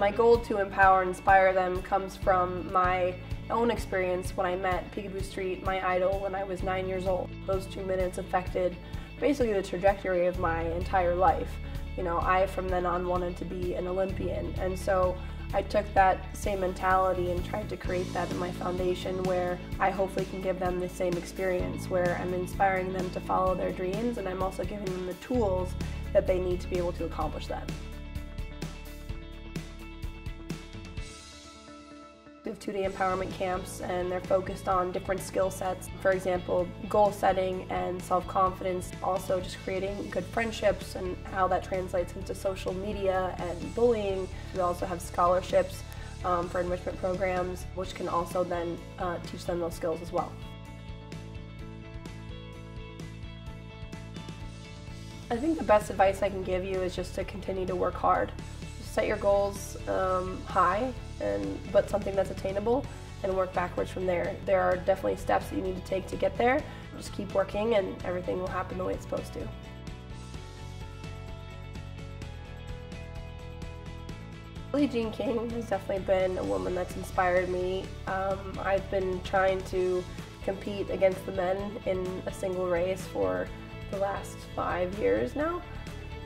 My goal to empower and inspire them comes from my own experience when I met Picabo Street, my idol, when I was nine years old. Those two minutes affected basically the trajectory of my entire life. You know, I from then on wanted to be an Olympian, and so I took that same mentality and tried to create that in my foundation where I hopefully can give them the same experience, where I'm inspiring them to follow their dreams and I'm also giving them the tools that they need to be able to accomplish that. We two-day empowerment camps and they're focused on different skill sets. For example, goal setting and self-confidence, also just creating good friendships and how that translates into social media and bullying. We also have scholarships um, for enrichment programs, which can also then uh, teach them those skills as well. I think the best advice I can give you is just to continue to work hard. Set your goals um, high and but something that's attainable and work backwards from there. There are definitely steps that you need to take to get there. Just keep working and everything will happen the way it's supposed to. Billie Jean King has definitely been a woman that's inspired me. Um, I've been trying to compete against the men in a single race for the last five years now.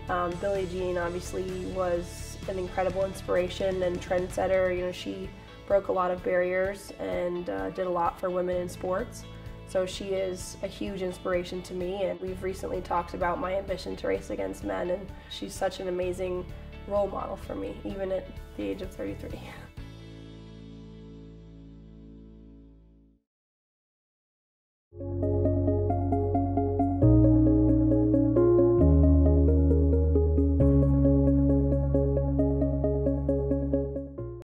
Um, Billie Jean obviously was an incredible inspiration and trendsetter. You know, she broke a lot of barriers and uh, did a lot for women in sports. So she is a huge inspiration to me and we've recently talked about my ambition to race against men and she's such an amazing role model for me, even at the age of 33.